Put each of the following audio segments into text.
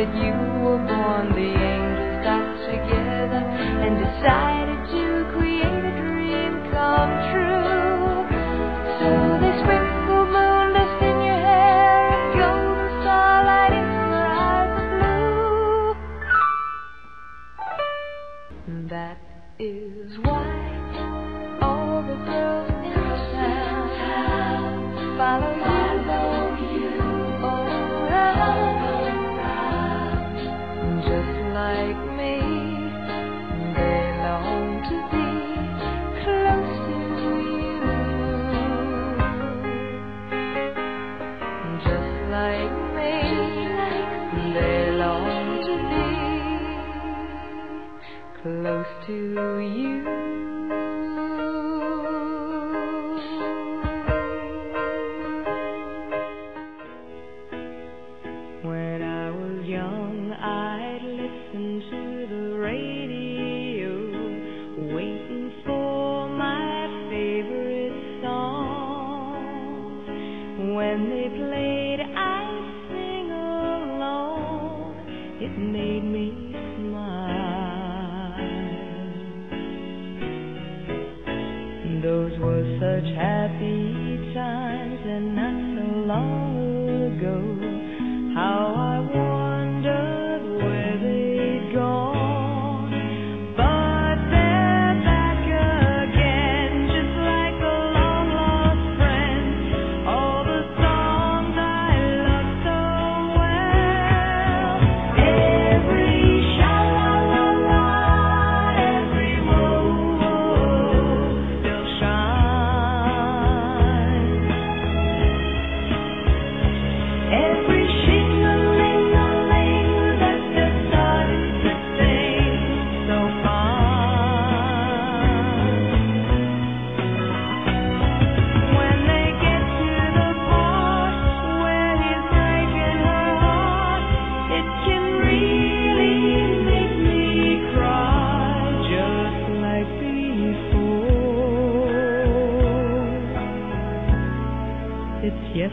that you were born, the angels got together and decided to create a dream come true. So they sprinkled moon dust in your hair and golden starlight in your eyes of blue. That is why all the girls in town follow you close to you. When I was young, I'd listen to the radio, waiting for my favorite song. When they played, I'd sing along. It made me such happy times, and not so long ago.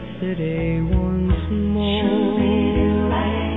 Yesterday once more.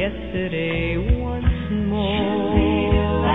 yesterday once more.